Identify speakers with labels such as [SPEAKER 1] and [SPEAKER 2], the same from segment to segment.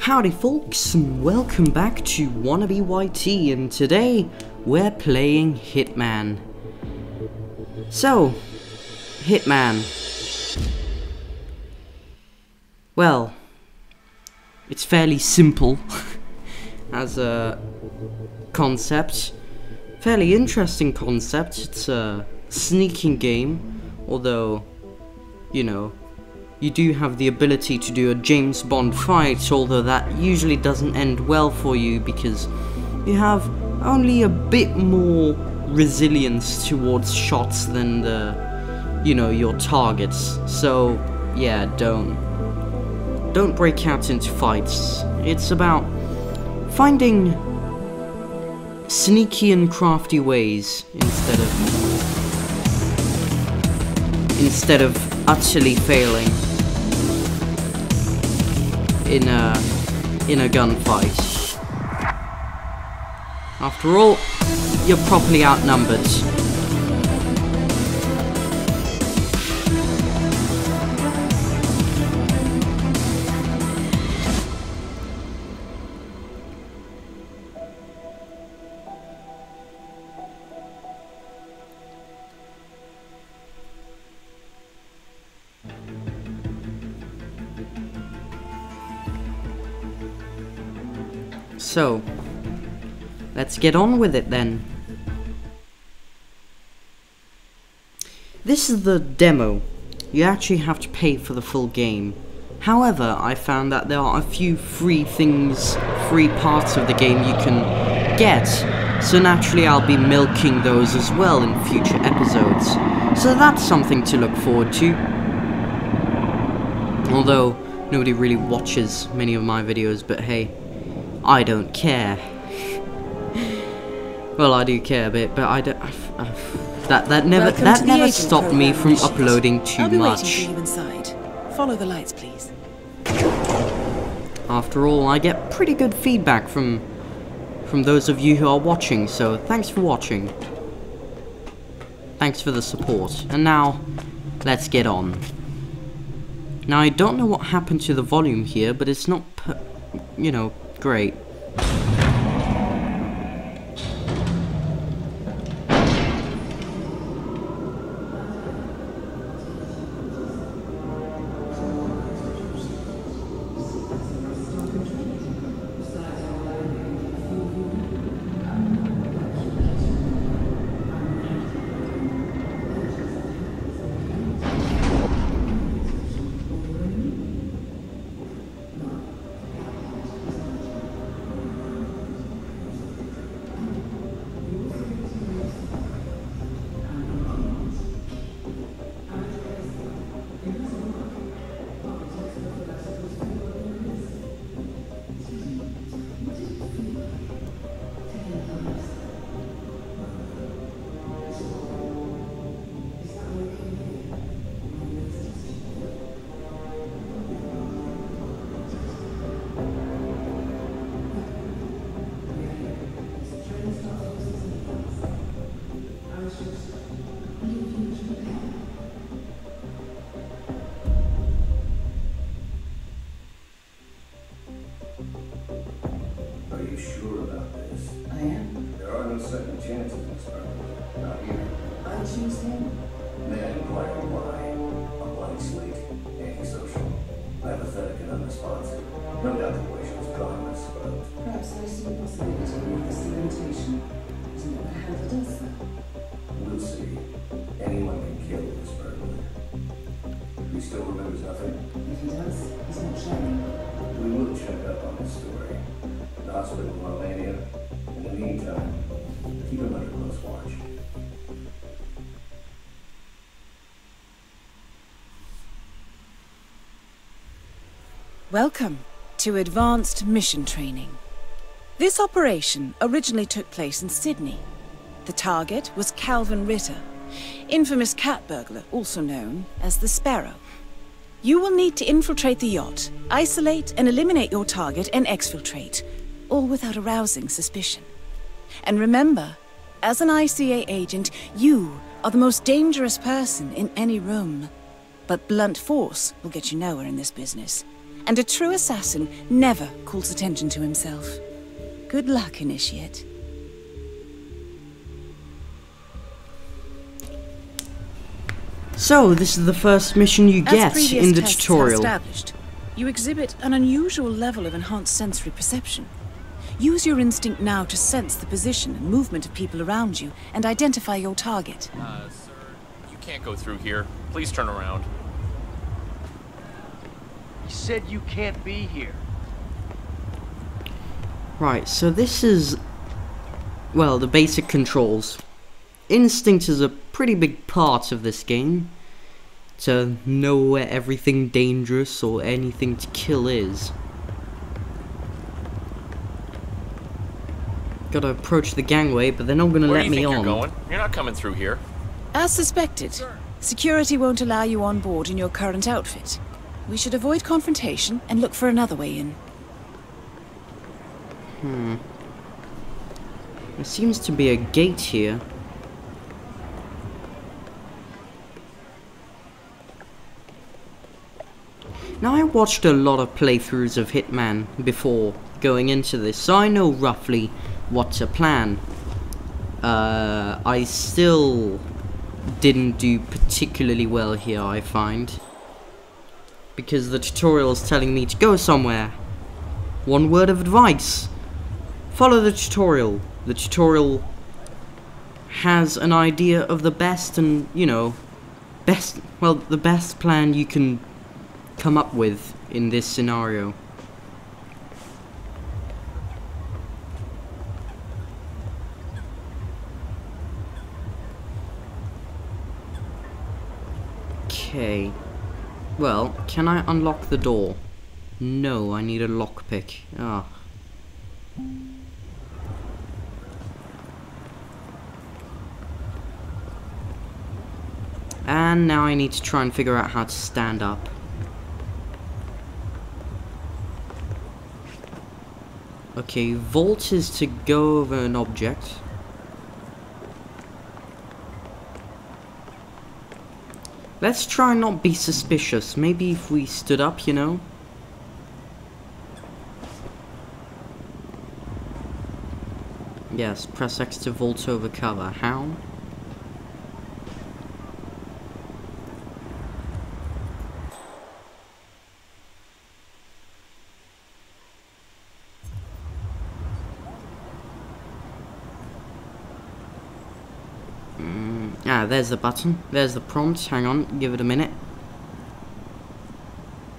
[SPEAKER 1] Howdy folks and welcome back to Wannabe YT and today we're playing Hitman. So, Hitman. Well, it's fairly simple as a concept. Fairly interesting concept. It's a sneaking game, although, you know, you do have the ability to do a James Bond fight, although that usually doesn't end well for you because you have only a bit more resilience towards shots than the, you know, your targets. So, yeah, don't. Don't break out into fights. It's about finding sneaky and crafty ways instead of instead of utterly failing in a in a gunfight. After all, you're properly outnumbered. So, let's get on with it then. This is the demo. You actually have to pay for the full game. However, I found that there are a few free things, free parts of the game you can get, so naturally I'll be milking those as well in future episodes. So that's something to look forward to. Although, nobody really watches many of my videos, but hey, I don't care. well, I do care a bit, but I don't. I, I, that that never
[SPEAKER 2] Welcome
[SPEAKER 1] that never stopped me from
[SPEAKER 2] Richard.
[SPEAKER 1] uploading too
[SPEAKER 2] I'll be
[SPEAKER 1] much.
[SPEAKER 2] waiting for you inside. Follow the lights, please.
[SPEAKER 1] After all, I get pretty good feedback from from those of you who are watching, so thanks for watching. Thanks for the support. And now, let's get on. Now, I don't know what happened to the volume here, but it's not, you know, great.
[SPEAKER 2] Welcome to Advanced Mission Training. This operation originally took place in Sydney. The target was Calvin Ritter, infamous cat burglar, also known as the Sparrow. You will need to infiltrate the yacht, isolate and eliminate your target, and exfiltrate, all without arousing suspicion. And remember, as an ICA agent, you are the most dangerous person in any room. But blunt force will get you nowhere in this business. And a true assassin never calls attention to himself. Good luck, Initiate.
[SPEAKER 1] So, this is the first mission you get in the
[SPEAKER 2] tests have
[SPEAKER 1] tutorial.
[SPEAKER 2] established, you exhibit an unusual level of enhanced sensory perception. Use your instinct now to sense the position and movement of people around you and identify your target.
[SPEAKER 3] Uh, sir, you can't go through here. Please turn around.
[SPEAKER 4] You said you can't be here.
[SPEAKER 1] Right, so this is, well, the basic controls. Instinct is a pretty big part of this game. To know where everything dangerous or anything to kill is. Gotta approach the gangway, but they're not gonna
[SPEAKER 3] Where
[SPEAKER 1] let
[SPEAKER 3] do you
[SPEAKER 1] me
[SPEAKER 3] think
[SPEAKER 1] on.
[SPEAKER 3] you're going? You're not coming through here.
[SPEAKER 2] As suspected, security won't allow you on board in your current outfit. We should avoid confrontation and look for another way in. Hmm.
[SPEAKER 1] There seems to be a gate here. Now I watched a lot of playthroughs of Hitman before going into this, so I know roughly what to plan. Uh, I still didn't do particularly well here, I find. Because the tutorial is telling me to go somewhere. One word of advice. Follow the tutorial. The tutorial has an idea of the best and, you know, best, well, the best plan you can come up with in this scenario. Okay. Well, can I unlock the door? No, I need a lockpick. Ah. And now I need to try and figure out how to stand up. Okay, vault is to go over an object. Let's try not be suspicious. Maybe if we stood up, you know? Yes, press X to vault over cover. How? Ah, there's the button. There's the prompt. Hang on, give it a minute.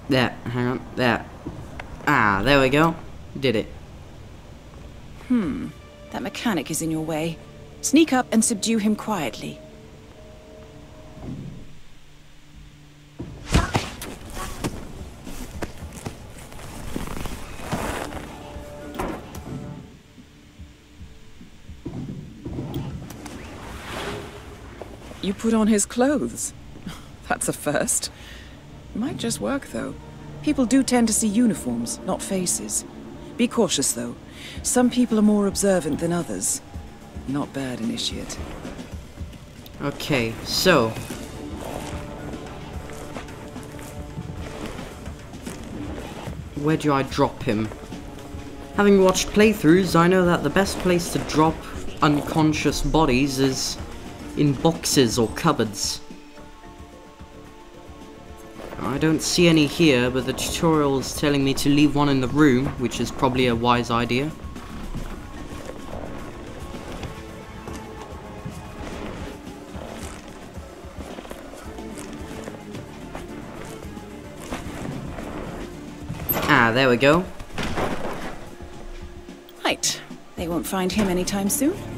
[SPEAKER 1] There, hang on, there. Ah, there we go. Did it.
[SPEAKER 2] Hmm, that mechanic is in your way. Sneak up and subdue him quietly. Put on his clothes. That's a first. Might just work, though. People do tend to see uniforms, not faces. Be cautious, though. Some people are more observant than others. Not bad, Initiate.
[SPEAKER 1] Okay, so. Where do I drop him? Having watched playthroughs, I know that the best place to drop unconscious bodies is in boxes or cupboards. I don't see any here, but the tutorial is telling me to leave one in the room, which is probably a wise idea. Ah, there we go.
[SPEAKER 2] Right. They won't find him anytime soon.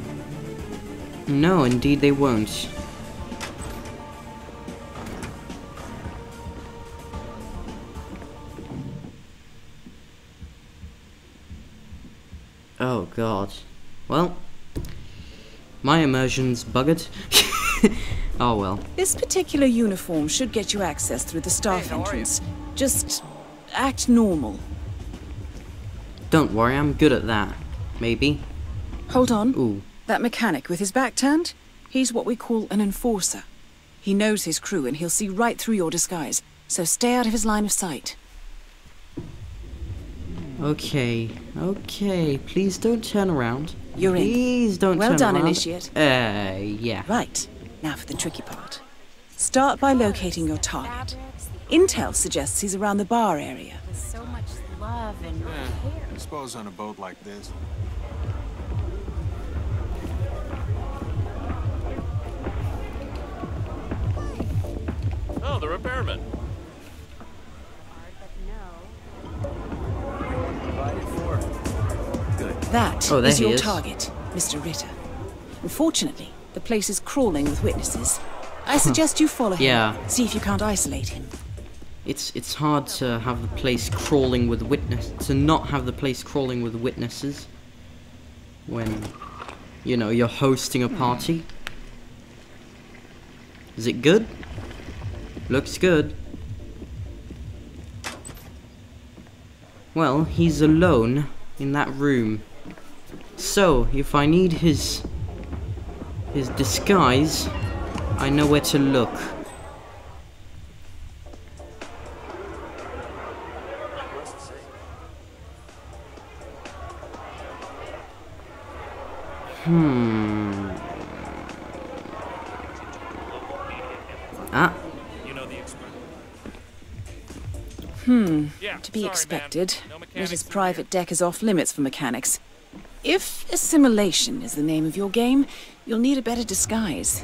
[SPEAKER 1] No, indeed they won't. Oh god. Well, my immersion's buggered. oh well.
[SPEAKER 2] This particular uniform should get you access through the staff
[SPEAKER 3] how are you?
[SPEAKER 2] entrance. Just act normal.
[SPEAKER 1] Don't worry, I'm good at that. Maybe.
[SPEAKER 2] Hold on.
[SPEAKER 1] Ooh.
[SPEAKER 2] That mechanic with his back turned? He's what we call an enforcer. He knows his crew and he'll see right through your disguise, so stay out of his line of sight.
[SPEAKER 1] Okay, okay. Please don't turn around.
[SPEAKER 2] You're in.
[SPEAKER 1] Please don't
[SPEAKER 2] Well
[SPEAKER 1] turn
[SPEAKER 2] done,
[SPEAKER 1] around.
[SPEAKER 2] Initiate.
[SPEAKER 1] Uh, yeah.
[SPEAKER 2] Right, now for the tricky part. Start by locating your target. Intel suggests he's around the bar area.
[SPEAKER 5] With so much love and care.
[SPEAKER 6] I suppose on a boat like this.
[SPEAKER 3] Oh, the repairman.
[SPEAKER 5] Hard, but no.
[SPEAKER 2] That
[SPEAKER 1] Oh, there
[SPEAKER 2] is your
[SPEAKER 1] is.
[SPEAKER 2] target, Mr. Ritter. Unfortunately, the place is crawling with witnesses. I suggest you follow him.
[SPEAKER 1] Yeah.
[SPEAKER 2] See if you can't isolate him.
[SPEAKER 1] It's it's hard to have the place crawling with witness to not have the place crawling with witnesses when you know you're hosting a party. Hmm. Is it good? Looks good. Well, he's alone in that room. So, if I need his his disguise, I know where to look. Hmm.
[SPEAKER 2] To be
[SPEAKER 3] sorry,
[SPEAKER 2] expected,
[SPEAKER 3] No mechanics
[SPEAKER 2] Ritter's
[SPEAKER 3] in
[SPEAKER 2] private deck is off limits for mechanics. If assimilation is the name of your game, you'll need a better disguise.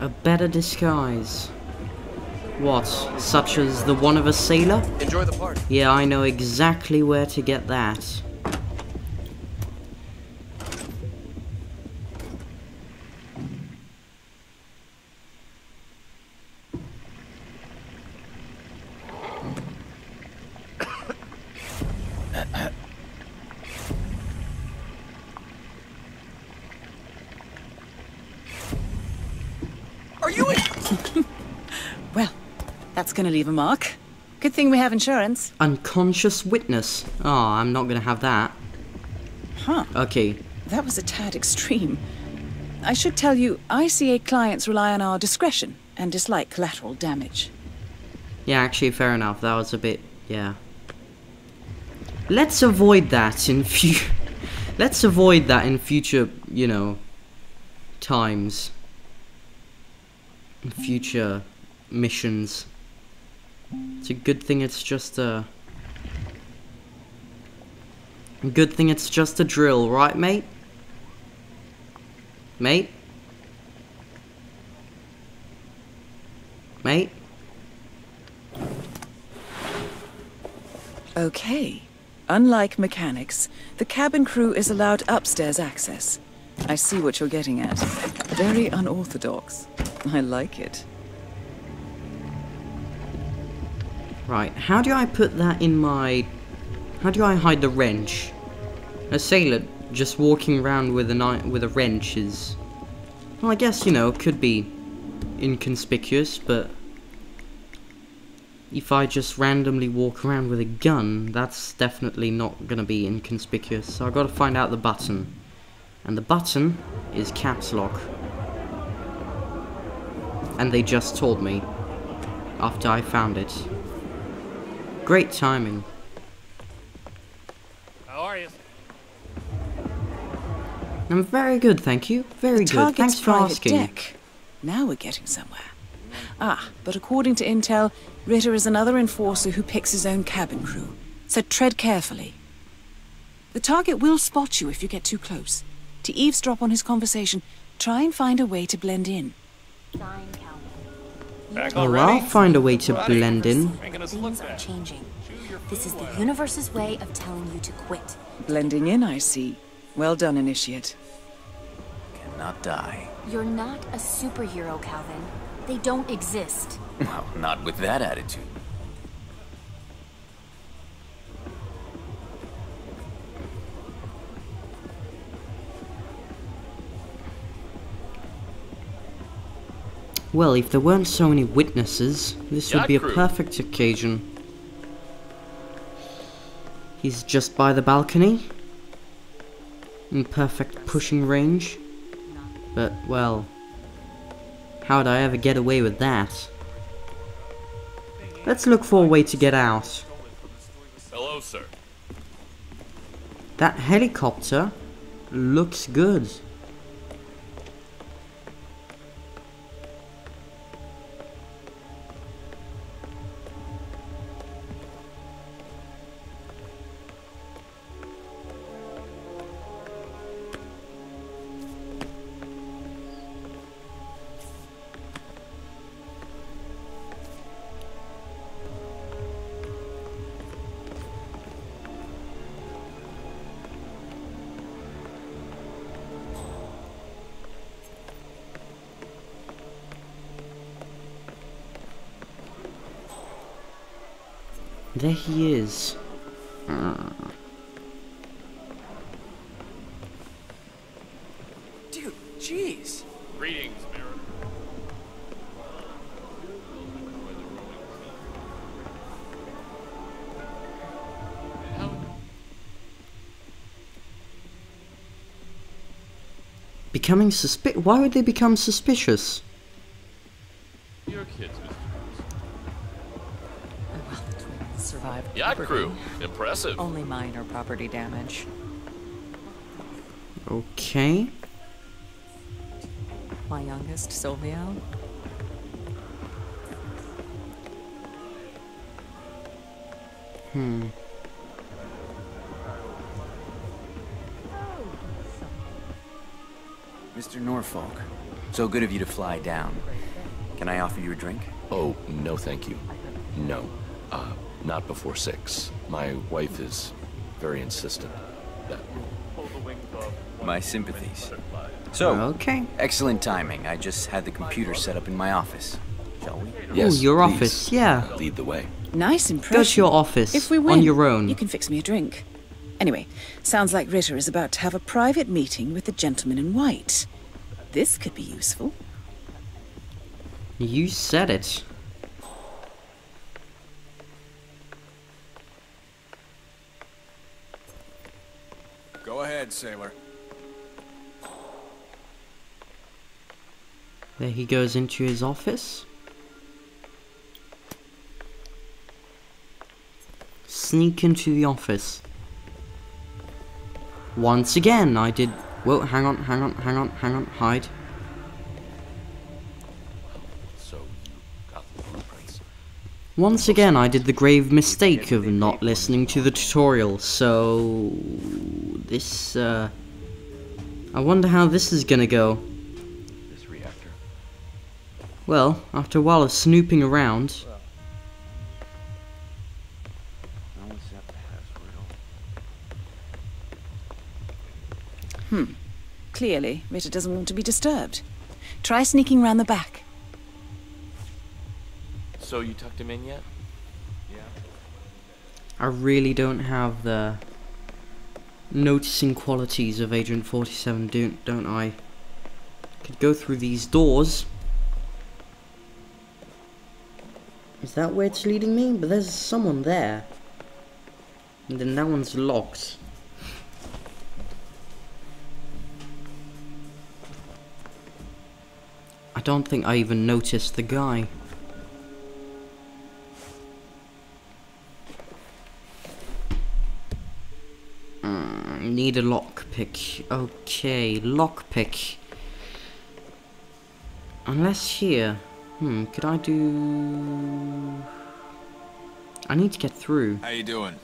[SPEAKER 1] a better disguise. What? Such as the one of a sailor?
[SPEAKER 4] Enjoy the party.
[SPEAKER 1] Yeah, I know exactly where to get that.
[SPEAKER 4] Are you in?
[SPEAKER 2] Well, that's gonna leave a mark. Good thing we have insurance.
[SPEAKER 1] Unconscious witness. Oh, I'm not gonna have that.
[SPEAKER 2] Huh.
[SPEAKER 1] Okay,
[SPEAKER 2] That was a tad extreme. I should tell you, ICA clients rely on our discretion and dislike collateral damage.
[SPEAKER 1] Yeah, actually, fair enough. That was a bit, yeah. Let's avoid that in future. Let's avoid that in future, you know, times. Future missions. It's a good thing it's just a. Good thing it's just a drill, right, mate? Mate? Mate?
[SPEAKER 2] Okay. Unlike mechanics, the cabin crew is allowed upstairs access. I see what you're getting at. Very unorthodox. I like it.
[SPEAKER 1] Right, how do I put that in my... How do I hide the wrench? A sailor just walking around with a with a wrench is... Well, I guess, you know, it could be inconspicuous, but... If I just randomly walk around with a gun, that's definitely not gonna be inconspicuous. So i got to find out the button. And the button is caps lock. And they just told me. After I found it. Great timing.
[SPEAKER 3] How are you?
[SPEAKER 1] I'm very good, thank you. Very
[SPEAKER 2] the
[SPEAKER 1] good.
[SPEAKER 2] target's
[SPEAKER 1] Thanks for
[SPEAKER 2] private
[SPEAKER 1] asking.
[SPEAKER 2] deck. Now we're getting somewhere. Ah, but according to intel, Ritter is another enforcer who picks his own cabin crew. So tread carefully. The target will spot you if you get too close. To eavesdrop on his conversation, try and find a way to blend in.
[SPEAKER 5] Sign Calvin.
[SPEAKER 3] Back
[SPEAKER 1] Oh,
[SPEAKER 3] already?
[SPEAKER 1] I'll find a way to blend in.
[SPEAKER 3] Ain't gonna look
[SPEAKER 5] Things are changing. This is the universe's way of telling you to quit.
[SPEAKER 2] Blending in, I see. Well done, Initiate.
[SPEAKER 7] Cannot die.
[SPEAKER 5] You're not a superhero, Calvin. They don't exist.
[SPEAKER 7] Well, not with that attitude.
[SPEAKER 1] Well, if there weren't so many witnesses, this would be a perfect occasion. He's just by the balcony. In perfect pushing range. But, well... How'd I ever get away with that? Let's look for a way to get out.
[SPEAKER 3] Hello, sir.
[SPEAKER 1] That helicopter looks good. There he is.
[SPEAKER 4] Dude, jeez.
[SPEAKER 3] Greetings, Mirror.
[SPEAKER 1] Becoming suspi- Why would they become suspicious?
[SPEAKER 3] Crew. Impressive.
[SPEAKER 8] Only minor property damage.
[SPEAKER 1] Okay.
[SPEAKER 8] My youngest, Silvio,
[SPEAKER 1] Hmm.
[SPEAKER 7] Mr. Norfolk, so good of you to fly down. Can I offer you a drink?
[SPEAKER 9] Oh, no thank you. No. Not before six. My wife is very insistent. That
[SPEAKER 7] My sympathies. So,
[SPEAKER 1] Okay.
[SPEAKER 7] excellent timing. I just had the computer set up in my office. Shall we?
[SPEAKER 9] Yes,
[SPEAKER 1] Ooh, your
[SPEAKER 9] please.
[SPEAKER 1] office, yeah.
[SPEAKER 9] Uh, lead the way.
[SPEAKER 2] Nice impression.
[SPEAKER 1] Go to your office
[SPEAKER 2] If we win, on
[SPEAKER 1] your own.
[SPEAKER 2] you can fix me a drink. Anyway, sounds like Ritter is about to have a private meeting with the gentleman in white. This could be useful.
[SPEAKER 1] You said it.
[SPEAKER 6] Ahead, sailor.
[SPEAKER 1] There he goes into his office. Sneak into the office. Once again, I did. Well, hang on, hang on, hang on, hang on, hide.
[SPEAKER 9] So you got the blueprints.
[SPEAKER 1] Once again, I did the grave mistake of not listening to the tutorial, so. This, uh. I wonder how this is gonna go.
[SPEAKER 9] This reactor.
[SPEAKER 1] Well, after a while of snooping around, Hmm.
[SPEAKER 2] Clearly, Ritter doesn't want to be disturbed. Try sneaking round the back.
[SPEAKER 3] So you tucked him in yet? Yeah.
[SPEAKER 1] I really don't have the noticing qualities of Agent 47, don't, don't I? Could go through these doors. Is that where it's leading me? But there's someone there. And then that one's locked. I don't think I even noticed the guy. Need a lockpick. Okay, lockpick. Unless here. Hmm, could I do... I need to get through.
[SPEAKER 6] How you doing?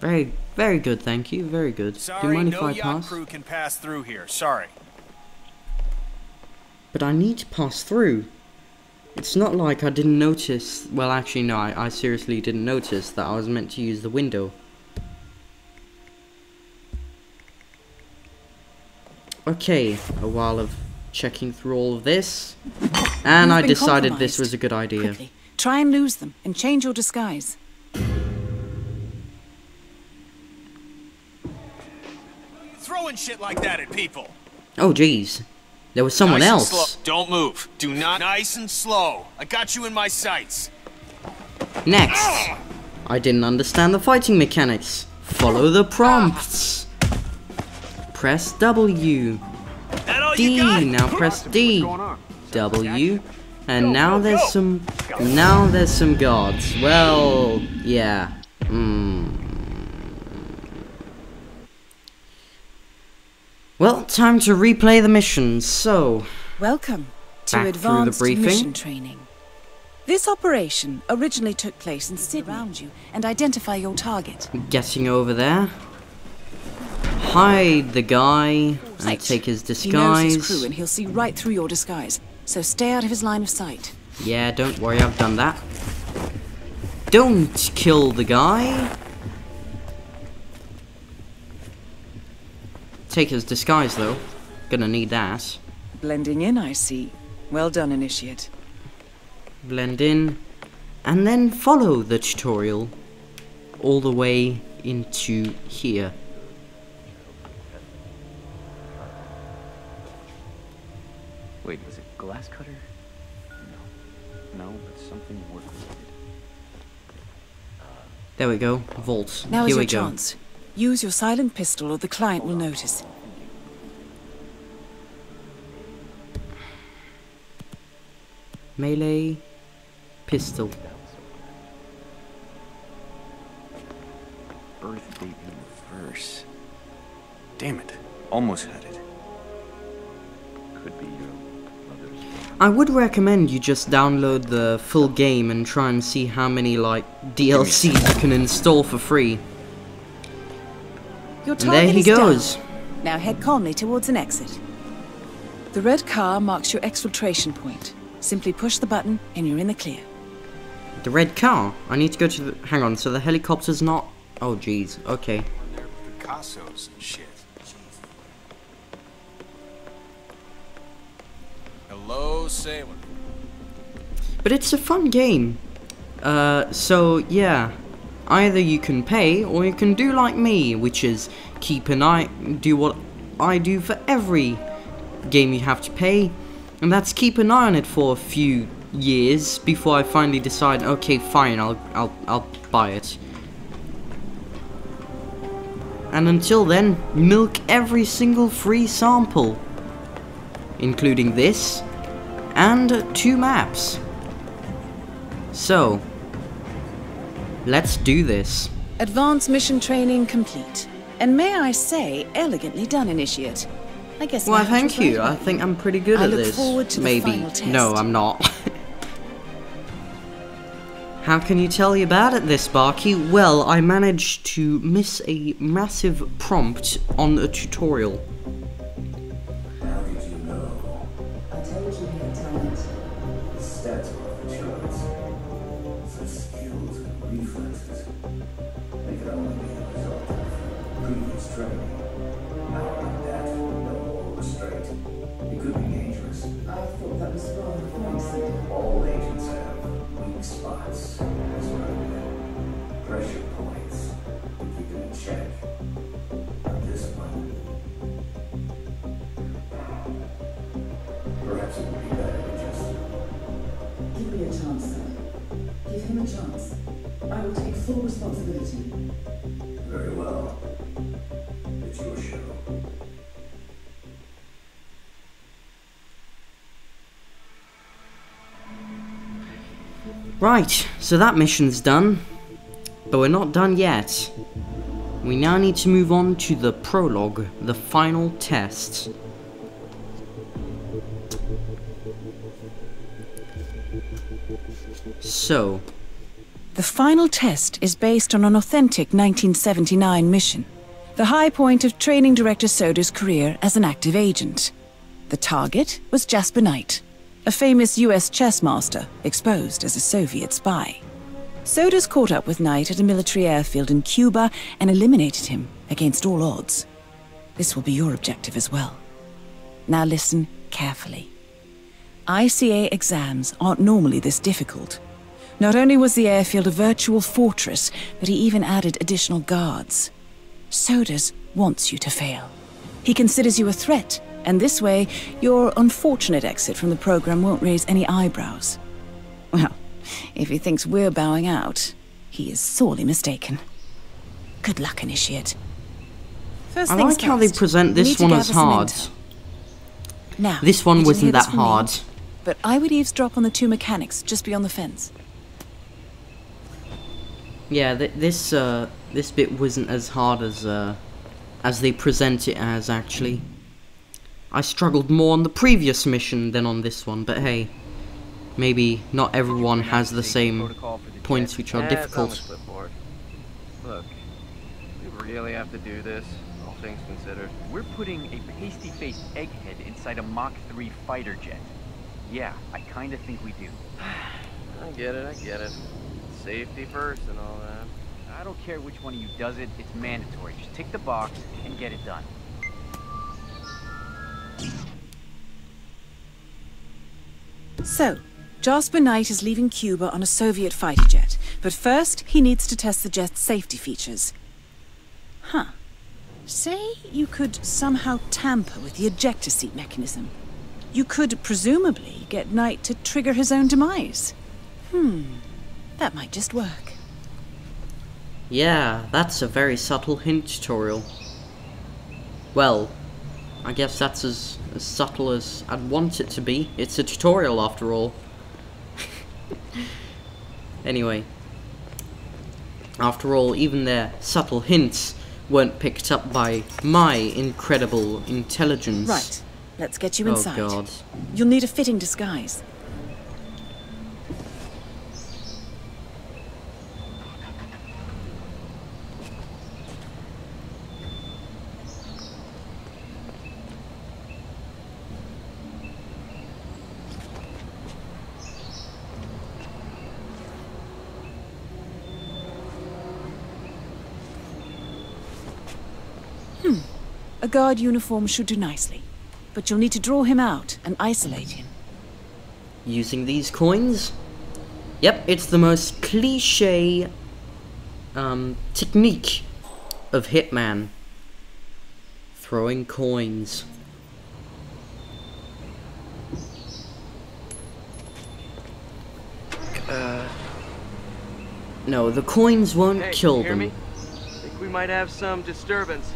[SPEAKER 1] Very, very good, thank you. Very good. do you
[SPEAKER 4] Sorry,
[SPEAKER 1] mind if
[SPEAKER 4] no
[SPEAKER 1] I pass?
[SPEAKER 4] crew can pass through here. Sorry.
[SPEAKER 1] But I need to pass through. It's not like I didn't notice. Well, actually, no, I, I seriously didn't notice that I was meant to use the window. Okay, a while of checking through all of this. And
[SPEAKER 2] You've
[SPEAKER 1] I decided this was a good idea.
[SPEAKER 2] Quickly, try and lose them and change your disguise.
[SPEAKER 4] Throwing shit like that at people.
[SPEAKER 1] Oh, jeez. There was someone
[SPEAKER 4] Nice
[SPEAKER 1] else.
[SPEAKER 4] Don't move. Do not. Nice and slow. I got you in my sights.
[SPEAKER 1] Next. Ah! I didn't understand the fighting mechanics. Follow the prompts. Press W.
[SPEAKER 4] That all
[SPEAKER 1] D.
[SPEAKER 4] you got?
[SPEAKER 1] Now press D. W. And now there's some. Now there's some guards. Well, yeah. Hmm. Well, time to replay the mission, So,
[SPEAKER 2] Welcome to
[SPEAKER 1] Back through the
[SPEAKER 2] Advanced
[SPEAKER 1] briefing.
[SPEAKER 2] Mission Training. This operation originally took place in Sydney. Around you and identify your target.
[SPEAKER 1] getting over there. Hide the guy and
[SPEAKER 2] Right.
[SPEAKER 1] take his disguise.
[SPEAKER 2] He knows his crew and he'll see right through your disguise. So stay out of his line of sight.
[SPEAKER 1] Yeah, don't worry, I've done that. Don't kill the guy. Take his disguise though. Gonna need that.
[SPEAKER 2] Blending in, I see. Well done, Initiate.
[SPEAKER 1] Blend in. And then follow the tutorial all the way into here.
[SPEAKER 7] Glass cutter? No. No, but something work related.
[SPEAKER 1] There we go. Vault.
[SPEAKER 2] Now
[SPEAKER 1] here
[SPEAKER 2] is
[SPEAKER 1] we
[SPEAKER 2] your
[SPEAKER 1] go.
[SPEAKER 2] chance. Use your silent pistol or the client will notice.
[SPEAKER 1] Melee. Pistol.
[SPEAKER 7] Birth date in reverse. Damn it. Almost had it. Could be your mother's.
[SPEAKER 1] I would recommend you just download the full game and try and see how many like DLCs you can install for free.
[SPEAKER 2] Your
[SPEAKER 1] And there he
[SPEAKER 2] is down.
[SPEAKER 1] goes.
[SPEAKER 2] Now head calmly towards an exit. The red car marks your exfiltration point. Simply push the button and you're in the clear.
[SPEAKER 1] The red car. I need to go to the. Hang on. So the helicopter's not. Oh jeez. Okay.
[SPEAKER 6] They're Picasso's and shit. Sailor.
[SPEAKER 1] But it's a fun game. Uh, so yeah. Either you can pay or you can do like me, which is keep an eye, do what I do for every game you have to pay, and that's keep an eye on it for a few years before I finally decide, okay, fine, I'll I'll I'll buy it. And until then, milk every single free sample, including this and two maps. So, let's do this.
[SPEAKER 2] Advanced mission training complete. And may I say, elegantly done, Initiate. I guess
[SPEAKER 1] Well, thank you. I think I'm pretty good
[SPEAKER 2] I
[SPEAKER 1] at
[SPEAKER 2] look
[SPEAKER 1] this.
[SPEAKER 2] forward to the
[SPEAKER 1] Maybe.
[SPEAKER 2] final test.
[SPEAKER 1] No, I'm not. How can you tell you about it, this Barky? Well, I managed to miss a massive prompt on a tutorial.
[SPEAKER 10] I thought that was rather promising.
[SPEAKER 11] All agents have weak spots. That's what I meant. Pressure points. To keep them in check. This one. Perhaps it would be better to just
[SPEAKER 10] Give me a chance, sir. Give him a chance. I will take full responsibility.
[SPEAKER 11] Very well.
[SPEAKER 1] Right, so that mission's done. But we're not done yet. We now need to move on to the prologue, the final test. So,
[SPEAKER 2] The final test is based on an authentic 1979 mission, the high point of training director Soders' career as an active agent. The target was Jasper Knight, a famous US chess master exposed as a Soviet spy. Soders caught up with Knight at a military airfield in Cuba and eliminated him against all odds. This will be your objective as well. Now listen carefully. ICA exams aren't normally this difficult. Not only was the airfield a virtual fortress, but he even added additional guards. Soders wants you to fail. He considers you a threat, and this way, your unfortunate exit from the program won't raise any eyebrows. Well, if he thinks we're bowing out, he is sorely mistaken. Good luck, Initiate. First
[SPEAKER 1] I like how they present this one as hard.
[SPEAKER 2] Now,
[SPEAKER 1] This one wasn't that
[SPEAKER 2] from me,
[SPEAKER 1] hard.
[SPEAKER 2] But I would eavesdrop on the two mechanics just beyond the fence.
[SPEAKER 1] Yeah, th- this uh, this bit wasn't as hard as uh, as they present it as actually. I struggled more on the previous mission than on this one, but hey, maybe not everyone has the same points which are
[SPEAKER 12] it's on the
[SPEAKER 1] difficult.
[SPEAKER 12] Look, we really have to do this, all things considered.
[SPEAKER 13] We're putting a pasty-faced egghead inside a Mach 3 fighter jet. Yeah, I kinda think we do.
[SPEAKER 12] I get it, I get it. Safety first and all that.
[SPEAKER 13] I don't care which one of you does it, it's mandatory. Just tick the box and get it done.
[SPEAKER 2] So, Jasper Knight is leaving Cuba on a Soviet fighter jet, but first he needs to test the jet's safety features. Huh. Say you could somehow tamper with the ejector seat mechanism. You could presumably get Knight to trigger his own demise. Hmm. That might just work.
[SPEAKER 1] Yeah, that's a very subtle hint tutorial. Well, I guess that's as, as subtle as I'd want it to be. It's a tutorial after all. anyway. After all, even their subtle hints weren't picked up by my incredible intelligence.
[SPEAKER 2] Right. Let's get you
[SPEAKER 1] Oh
[SPEAKER 2] inside.
[SPEAKER 1] god.
[SPEAKER 2] You'll need a fitting disguise. Hmm. A guard uniform should do nicely. But you'll need to draw him out and isolate him.
[SPEAKER 1] Using these coins? Yep, it's the most cliche um, technique of Hitman. Throwing coins.
[SPEAKER 12] Uh,
[SPEAKER 1] No, the coins won't
[SPEAKER 12] hey,
[SPEAKER 1] kill
[SPEAKER 12] you hear
[SPEAKER 1] them.
[SPEAKER 12] me? Think we might have some disturbance.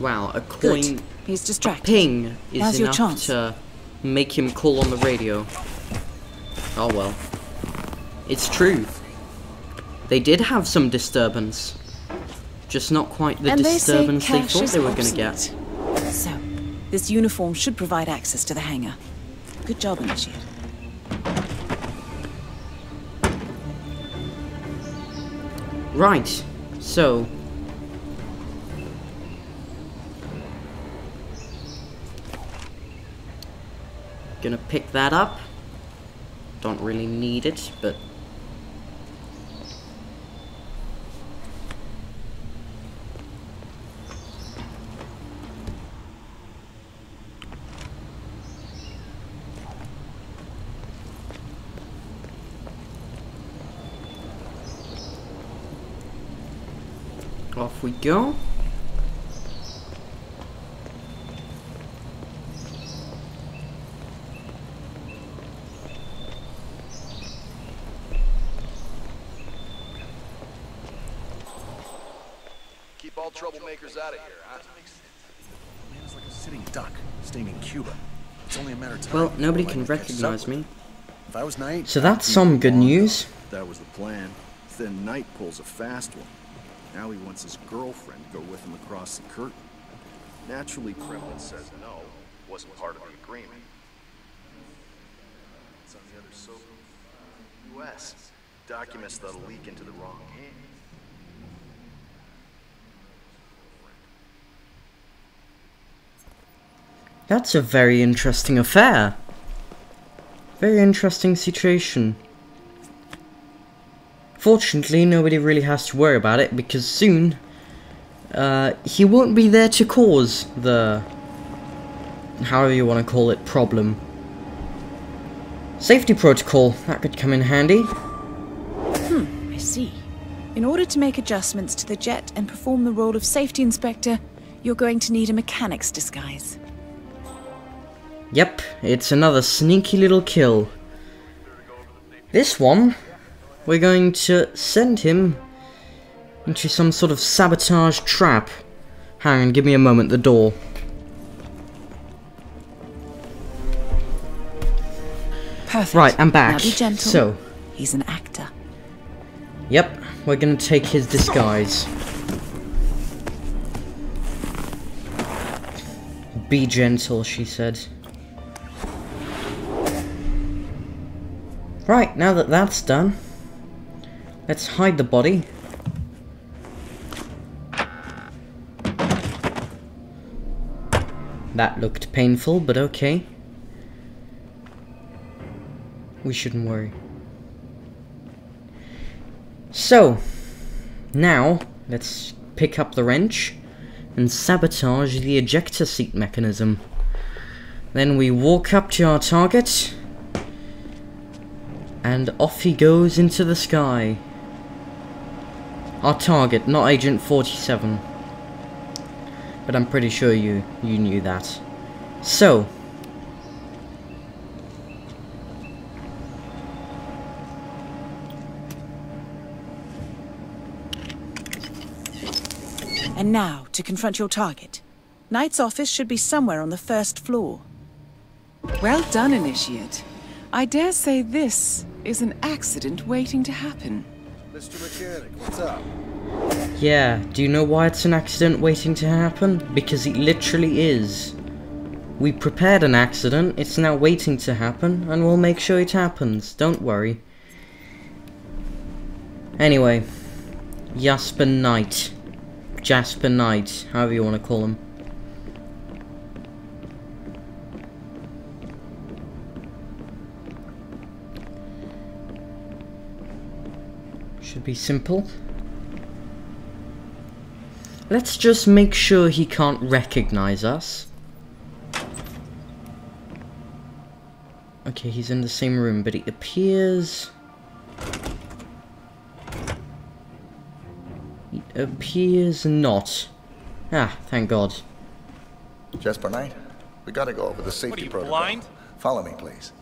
[SPEAKER 1] Wow, a coin
[SPEAKER 2] Good. He's distracted.
[SPEAKER 1] ping is
[SPEAKER 2] Now's your
[SPEAKER 1] enough
[SPEAKER 2] chance.
[SPEAKER 1] to make him call on the radio. Oh well. It's true. They did have some disturbance. Just not quite the
[SPEAKER 2] and
[SPEAKER 1] disturbance they,
[SPEAKER 2] cash
[SPEAKER 1] thought they were gonna get.
[SPEAKER 2] So, this uniform should provide access to the hangar. Good job, Initiate.
[SPEAKER 1] Right, so. Gonna pick that up. Don't really need it, but. Off we go.
[SPEAKER 14] Keep all troublemakers out of here, huh?
[SPEAKER 15] Man is like a sitting duck, staying in Cuba. It's only a matter of time.
[SPEAKER 1] Well, nobody can
[SPEAKER 15] lightning catches up
[SPEAKER 1] recognize me.
[SPEAKER 15] If I was Knight,
[SPEAKER 1] So that's some good news.
[SPEAKER 15] up. That was the plan. Then Knight pulls a fast one. Now he wants his girlfriend to go with him across the curtain. Naturally, Kremlin says no. Wasn't part of the agreement. It's on the other so U.S. Documents that'll leak into the wrong hands.
[SPEAKER 1] That's a very interesting affair. Very interesting situation. Fortunately, nobody really has to worry about it because soon uh, he won't be there to cause the however you want to call it problem. Safety protocol that could come in handy.
[SPEAKER 2] Hmm, I see. In order to make adjustments to the jet and perform the role of safety inspector, you're going to need a mechanic's disguise.
[SPEAKER 1] Yep, it's another sneaky little kill. This one, we're going to send him into some sort of sabotage trap. Hang on, give me a moment, the door.
[SPEAKER 2] Perfect.
[SPEAKER 1] Right, I'm back.
[SPEAKER 2] Now be gentle.
[SPEAKER 1] So,
[SPEAKER 2] He's an actor.
[SPEAKER 1] yep, we're gonna take his disguise. Be gentle, she said. Right, now that that's done, let's hide the body. That looked painful, but okay. We shouldn't worry. So, now, let's pick up the wrench and sabotage the ejector seat mechanism. Then we walk up to our target, and off he goes into the sky. Our target, not Agent 47. But I'm pretty sure you, you knew that. So,
[SPEAKER 2] And now, to confront your target. Knight's office should be somewhere on the first floor.
[SPEAKER 8] Well done, Initiate. I dare say this is an accident waiting to happen.
[SPEAKER 15] Mr. Mechanic, what's up?
[SPEAKER 1] yeah, do you know why it's an accident waiting to happen? Because it literally is. We prepared an accident, it's now waiting to happen, and we'll make sure it happens, don't worry. Anyway, Jasper Knight. Jasper Knight, however you want to call him. Should be simple. Let's just make sure he can't recognize us. Okay, he's in the same room, but he appears... It appears not. Ah, thank God.
[SPEAKER 16] Jasper Knight, we gotta go over the safety
[SPEAKER 3] What are you,
[SPEAKER 16] protocol.
[SPEAKER 3] blind?
[SPEAKER 16] Follow me, please.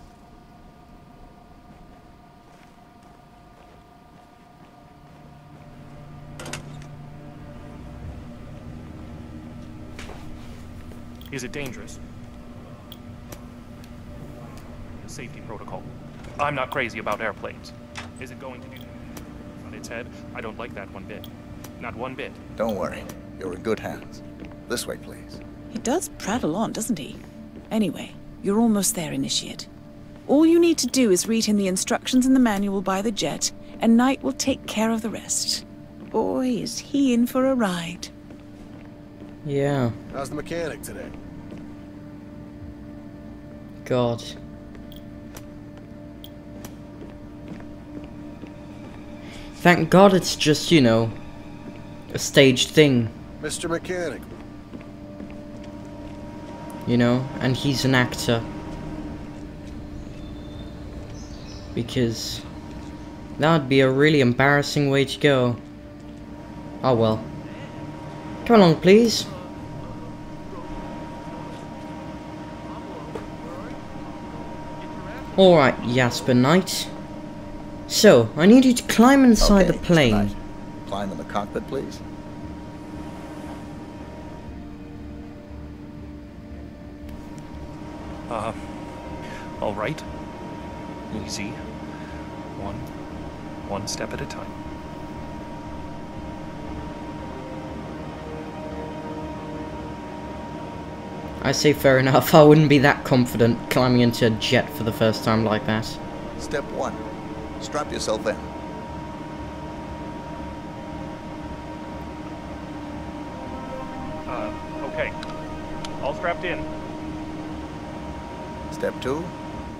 [SPEAKER 17] Is it dangerous? Safety protocol. I'm not crazy about airplanes. Is it going to do on its head? I don't like that one bit. Not one bit.
[SPEAKER 16] Don't worry. You're in good hands. This way, please.
[SPEAKER 2] He does prattle on, doesn't he? Anyway, you're almost there, Initiate. All you need to do is read him the instructions in the manual by the jet, and Knight will take care of the rest. Boy, is he in for a ride.
[SPEAKER 1] Yeah,
[SPEAKER 15] How's the mechanic today?
[SPEAKER 1] God. Thank God it's just, you know, a staged thing,
[SPEAKER 15] Mr. Mechanic,
[SPEAKER 1] you know, and he's an actor. Because that would be a really embarrassing way to go. Oh well. Come along, please. Alright, Jasper Knight. So, I need you to climb inside
[SPEAKER 16] Okay,
[SPEAKER 1] the plane.
[SPEAKER 16] Knight. Climb in the cockpit, please.
[SPEAKER 17] Uh, all right. Easy. One, one step at a time.
[SPEAKER 1] I say fair enough, I wouldn't be that confident climbing into a jet for the first time like that.
[SPEAKER 16] Step one. Strap yourself in.
[SPEAKER 17] Uh, okay. All strapped in.
[SPEAKER 16] Step two.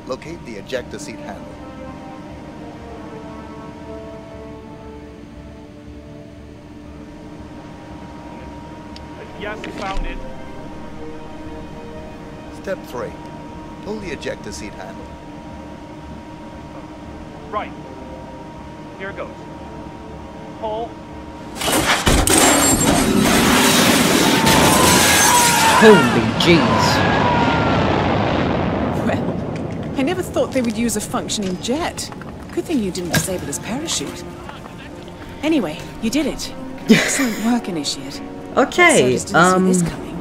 [SPEAKER 16] Locate the ejector seat handle.
[SPEAKER 17] Yes, found it.
[SPEAKER 16] Step three. Pull the ejector seat handle.
[SPEAKER 17] Right. Here it goes. Pull.
[SPEAKER 1] Holy jeez.
[SPEAKER 2] Well, I never thought they would use a functioning jet. Good thing you didn't disable his parachute. Anyway, you did it. Excellent work, Initiate.
[SPEAKER 1] Okay,
[SPEAKER 2] so
[SPEAKER 1] um...
[SPEAKER 2] this coming.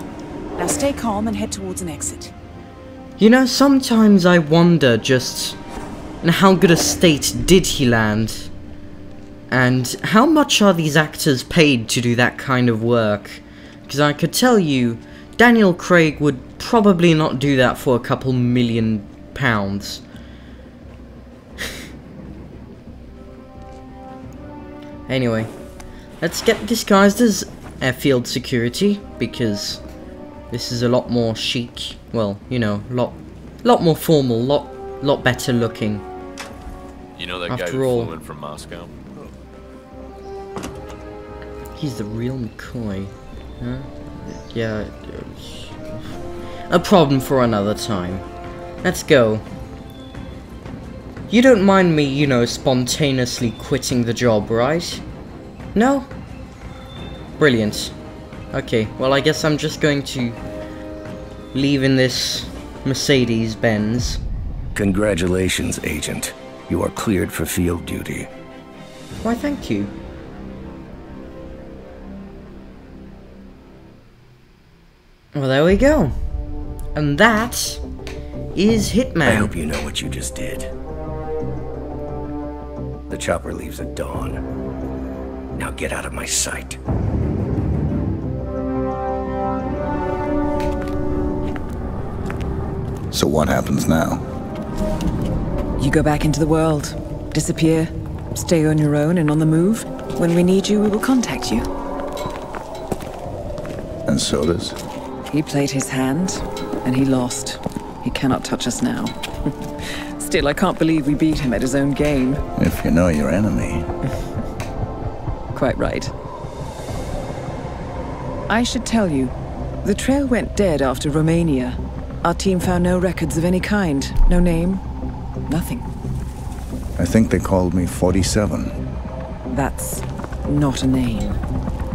[SPEAKER 2] Now stay calm and head towards an exit.
[SPEAKER 1] You know, sometimes I wonder just how good a state did he land? And how much are these actors paid to do that kind of work? Because I could tell you, Daniel Craig would probably not do that for a couple million pounds. anyway, let's get disguised as airfield security because this is a lot more chic. Well, you know, lot, lot more formal, lot, lot better looking.
[SPEAKER 3] You know that
[SPEAKER 1] After
[SPEAKER 3] guy who
[SPEAKER 1] all-
[SPEAKER 3] flew in from Moscow?
[SPEAKER 1] He's the real McCoy. Huh? Yeah. A problem for another time. Let's go. You don't mind me, you know, spontaneously quitting the job, right? No? Brilliant. Okay, well I guess I'm just going to leave in this Mercedes-Benz.
[SPEAKER 11] Congratulations, Agent. You are cleared for field duty.
[SPEAKER 1] Why, thank you. Well, there we go. And that is Hitman.
[SPEAKER 11] I hope you know what you just did. The chopper leaves at dawn. Now get out of my sight.
[SPEAKER 16] So what happens now?
[SPEAKER 2] You go back into the world, disappear, stay on your own and on the move. When we need you, we will contact you.
[SPEAKER 16] And Soders.
[SPEAKER 2] He played his hand, and he lost. He cannot touch us now. Still, I can't believe we beat him at his own game.
[SPEAKER 16] If you know your enemy.
[SPEAKER 2] Quite right. I should tell you, the trail went dead after Romania. Our team found no records of any kind. No name. Nothing.
[SPEAKER 16] I think they called me 47.
[SPEAKER 2] That's not a name.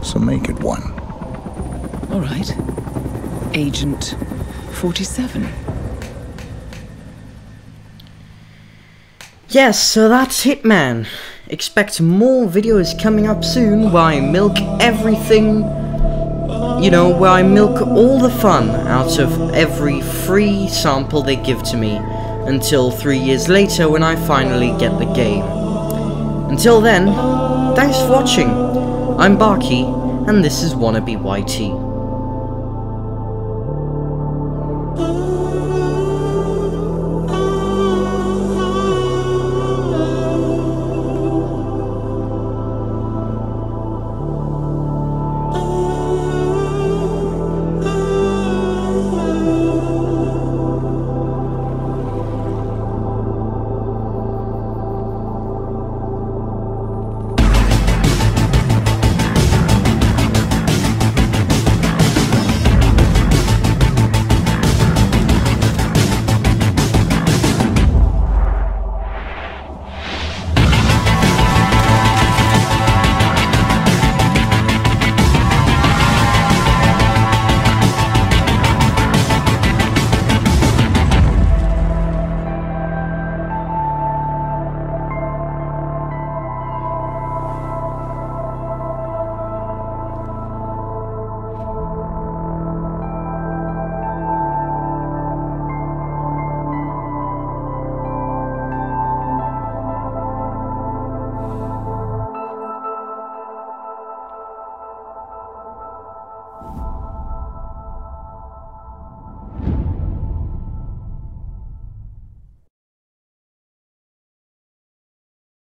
[SPEAKER 16] So make it one.
[SPEAKER 2] All right. Agent 47.
[SPEAKER 1] Yes, so that's Hitman. Expect more videos coming up soon where I milk everything, you know, where I milk all the fun out of every free sample they give to me until three years later when I finally get the game. Until then, thanks for watching. I'm Barky, and this is Wannabe YT.